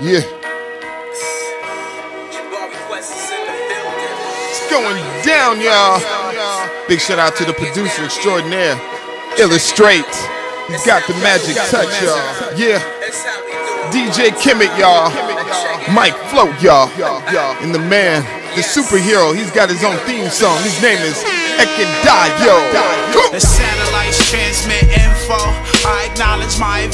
Yeah. It's going down, y'all. Big shout out to the producer extraordinaire, Illastrate. He's got the magic touch, y'all. Yeah. DJ Kemet, y'all. Mike Float, y'all. And the man, the superhero, he's got his own theme song. His name is Ekundayo. The satellites transmit info. I acknowledge my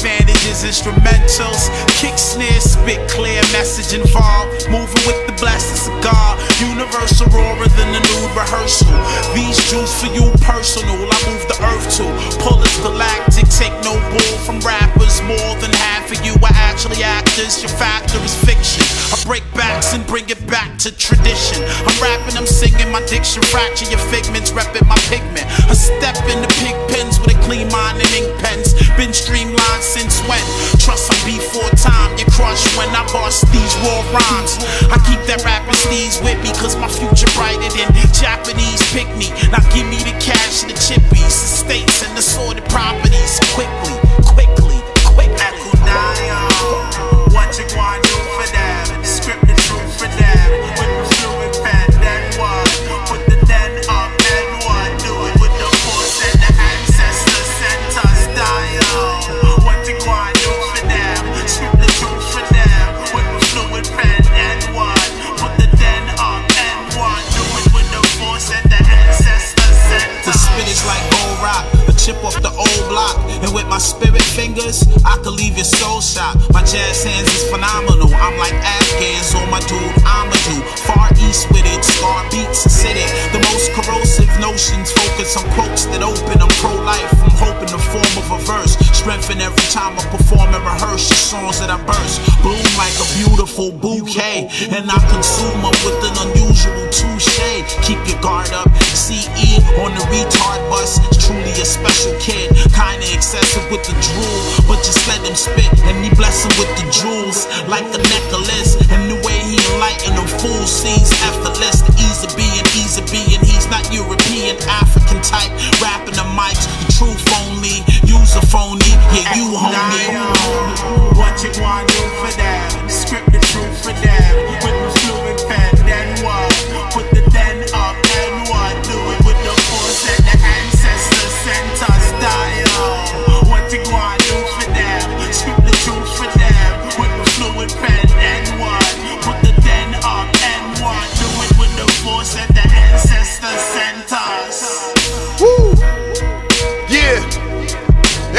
advantages, instrumentals. Kick snare, spit clear, message involved. Moving with the blessings of God. Universal roarer than the nude rehearsal. These jewels for you personal. I move the earth to. Pull is galactic, take no bull from rappers. More than half of you are actually actors. Your factor is fiction. I break backs and bring it back to tradition. I'm rapping, I'm singing, my diction fracture your figments, repping my pigment. I step in the pig pens with a clean mind and ink pens. Been streamlined since when? Trust I'm before time. You crush when I bust these raw rhymes. I keep that rapping steez with me, cause my future brighter than Japanese give me spirit fingers, I could leave your soul shocked. My jazz hands is phenomenal. I'm like Afghans on my dude, I'm a dude. Far east with it, scar beats acidic. The most corrosive notions focus on quotes that open. I'm pro-life, I'm hoping the form of a verse. Strengthen every time I perform and rehearse the songs that I burst. Bloom like a beautiful bouquet. And I consume them with an unusual touche. Keep your guard up. CE on the retard bus. It's Truly a special kid. Kinda with the drool. But just let him spit. And he bless him with the jewels. Like a necklace. And the way he enlighten them fools seems effortless. The ease of being, ease of being. He's not European, African type. Rapping the mics. The truth only. Use a phony. Yeah, you homie. What you wanna do for that? Script the truth for that.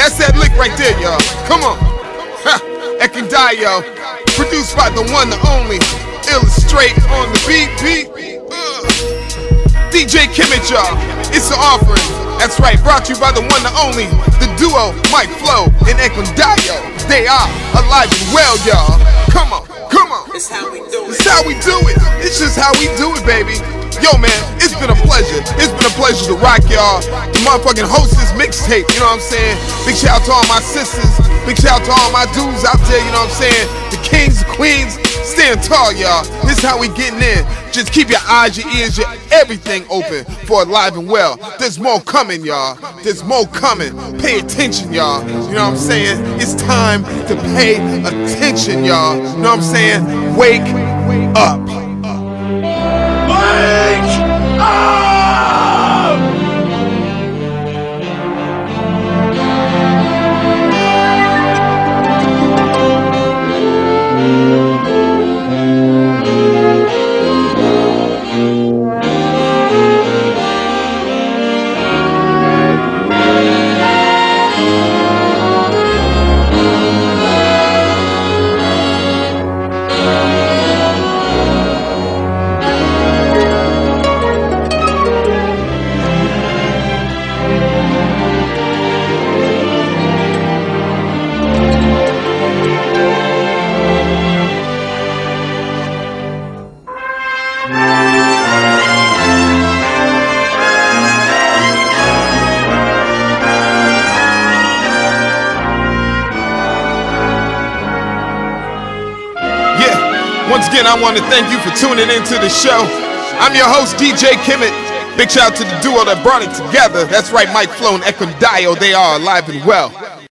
That's that lick right there, y'all. Come on. Ha! Ekundayo. Produced by the one, the only. Illastrate on the beat, beat. Uh. DJ Kimmich, y'all. It's an offering. That's right, brought to you by the one, the only. The duo, Mike Flow and Ekundayo. They are alive and well, y'all. Come on, come on. It's how we do It's it. how we do it. It's just how we do it, baby. Yo, man, it's been a pleasure. It's been a pleasure to rock y'all. The motherfucking host this mixtape, you know what I'm saying? Big shout out to all my sisters. Big shout out to all my dudes out there, you know what I'm saying? The kings, the queens, stand tall, y'all. This is how we getting in. Just keep your eyes, your ears, your everything open for Alive and Well. There's more coming, y'all. There's more coming. Pay attention, y'all. You know what I'm saying? It's time to pay attention, y'all. You know what I'm saying? Wake up. Yeah, again, I want to thank you for tuning into the show. I'm your host, DJ Kimmett. Big shout out to the duo that brought it together. That's right, Mike Flow and Ekundayo. They are alive and well.